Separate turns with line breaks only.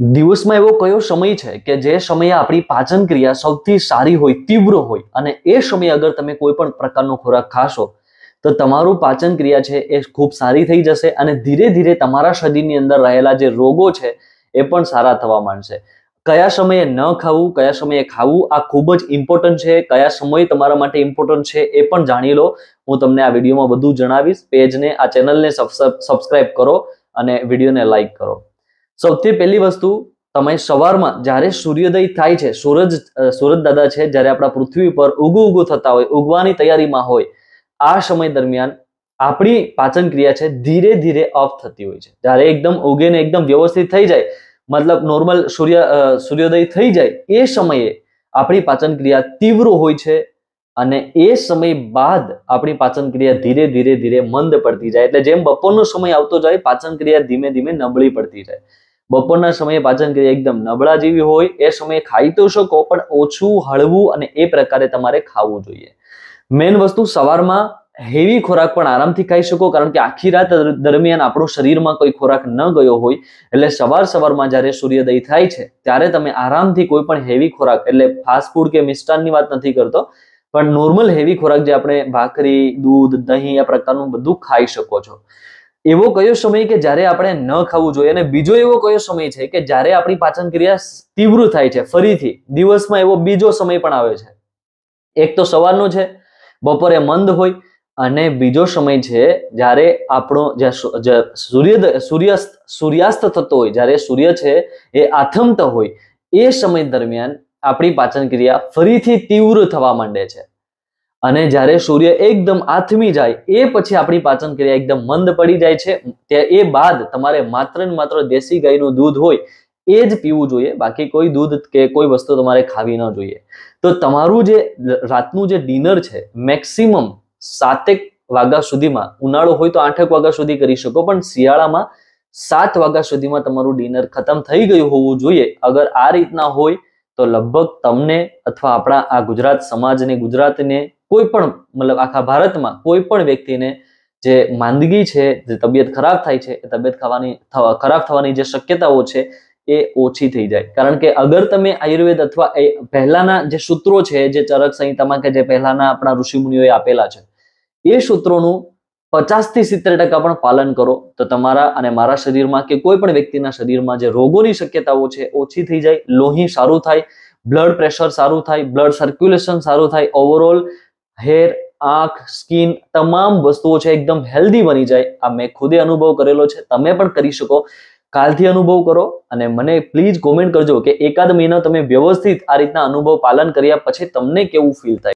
દિવસમાં એવો કયો સમય છે કે જે સમયે આપણી પાચન ક્રિયા સૌથી સારી હોય, તીવ્ર હોય અને એ સમયે અગર તમે કોઈ પણ પ્રકારનો ખોરાક ખાશો, તો તમારું પાચન ક્રિયા છે એ ખૂબ સારી થઈ જશે અને ધીરે ધીરે તમારા શરીરની અંદર રહેલા જે રોગો છે એ પણ સારા થવા માંડશે. કયા સમયે ન ખાવું, કયા સમયે ખાવું, આ ખૂબ જ ઇમ્પોર્ટન્ટ છે. કયા સમય તમારા માટે ઇમ્પોર્ટન્ટ છે એ પણ જાણી લો. હું તમને આ વિડીયોમાં બધું જણાવીશ. પેજને, આ ચેનલને સબસ્ક્રાઇબ કરો અને વિડીયોને લાઈક કરો. સૌથી પહેલી વસ્તુ, તમે સવારમાં જ્યારે સૂર્યોદય થાય છે, સૂરજ સૂરજ દાદા છે, જ્યારે આપણા પૃથ્વી પર ઉગુ ઉગુ થતા હોય, ઉગવાની તૈયારીમાં હોય, આ સમય દરમિયાન આપણી પાચન ક્રિયા છે, ધીરે ધીરે ઓફ થતી હોય છે. જ્યારે એકદમ ઉગે ને એકદમ વ્યવસ્થિત થઈ જાય, મતલબ નોર્મલ સૂર્ય સૂર્યોદય થઈ જાય, એ સમયે આપણી પાચન ક્રિયા તીવ્ર હોય છે અને એ સમય બાદ આપણી પાચન ક્રિયા ધીરે ધીરે ધીરે મંદ પડતી જાય. એટલે જેમ બપોરનો સમય આવતો જાય, પાચન ક્રિયા ધીમે ધીમે નબળી પડતી જાય. બપોરના સમયે પાચન ક્રિયા એકદમ નબળા જેવી હોય, એ સમયે ખાઈ તો શકો, પણ ઓછું હળવું અને એ પ્રકારે તમારે ખાવું જોઈએ. મેઇન વસ્તુ સવારમાં હેવી ખોરાક પણ આરામથી ખાઈ શકો, કારણ કે આખી રાત દરમિયાન આપણું શરીરમાં કોઈ ખોરાક ન ગયો હોય, એટલે સવાર સવારમાં જ્યારે સૂર્યોદય થાય છે, ત્યારે તમે આરામથી કોઈ પણ હેવી ખોરાક, એટલે ફાસ્ટ ફૂડ કે મિષ્ટાનની વાત નથી કરતો, પણ નોર્મલ હેવી ખોરાક જે આપણે ભાખરી, દૂધ, દહીં આ પ્રકારનું બધું ખાઈ શકો છો. એવો કયો સમય કે જ્યારે આપણે ન ખાવું જોઈએ અને બીજો એવો કયો સમય છે કે જ્યારે આપણી પાચન ક્રિયા તીવ્ર થાય છે? ફરીથી, દિવસમાં એવો બીજો સમય પણ આવે છે. એક તો સવારનો છે, બપોરે મંદ હોય અને બીજો સમય છે જ્યારે આપણો સૂર્ય સૂર્યાસ્ત સૂર્યાસ્ત થતો હોય, જ્યારે સૂર્ય છે એ આથમતો હોય, એ સમય દરમિયાન આપણી પાચન ક્રિયા ફરીથી તીવ્ર થવા માંડે છે. અને જ્યારે સૂર્ય એકદમ આથમી જાય, એ પછી આપણી પાચન ક્રિયા એકદમ મંદ પડી જાય છે. એ બાદ તમારે માત્ર ને માત્ર દેશી ગાયનું દૂધ હોય, એ જ પીવું જોઈએ. બાકી કોઈ દૂધ કે કોઈ વસ્તુ તમારે ખાવી ન જોઈએ. તો તમારું જે રાતનું જે ડિનર છે, મેક્સિમમ સાતેક વાગ્યા સુધીમાં, ઉનાળો હોય તો આઠેક વાગ્યા સુધી કરી શકો, પણ શિયાળામાં સાત વાગ્યા સુધીમાં તમારું ડિનર ખતમ થઈ ગયું હોવું જોઈએ. અગર આ રીતના હોય તો લગભગ તમને અથવા આપણા આ ગુજરાત સમાજને ગુજરાતને કોઈ પણ, મતલબ આખા ભારતમાં કોઈ પણ વ્યક્તિને જે માંદગી છે, જે તબિયત ખરાબ થાય છે, એ તબિયત ખાવાની ખરાબ થવાની જે શક્યતાઓ છે, એ ઓછી થઈ જાય. કારણ કે અગર તમે આયુર્વેદ અથવા એ પહેલાના જે સૂત્રો છે, જે ચરક સંહિતામાં કે જે પહેલાના આપણા ઋષિમુનિઓએ આપેલા છે, એ સૂત્રોનું પચાસથી સિત્તેર ટકા પણ પાલન કરો, તો તમારા અને મારા શરીરમાં કે કોઈ પણ વ્યક્તિના શરીરમાં જે રોગોની શક્યતાઓ છે, ઓછી થઈ જાય, લોહી સારું થાય બ્લડ પ્રેશર સારું થાય બ્લડ સર્ક્યુલેશન સારું થાય ઓવરઓલ હેર આંખ સ્કિન તમામ વસ્તુઓ છે એકદમ હેલ્ધી બની જાય. આ મેં ખુદે અનુભવ કરેલો છે, તમે પણ કરી શકો. કાલથી અનુભવ કરો અને મને પ્લીઝ કોમેન્ટ કરજો કે એકાદ મહિના તમે વ્યવસ્થિત આ રીતના અનુભવ પાલન કર્યા પછી તમને કેવું ફીલ થાય.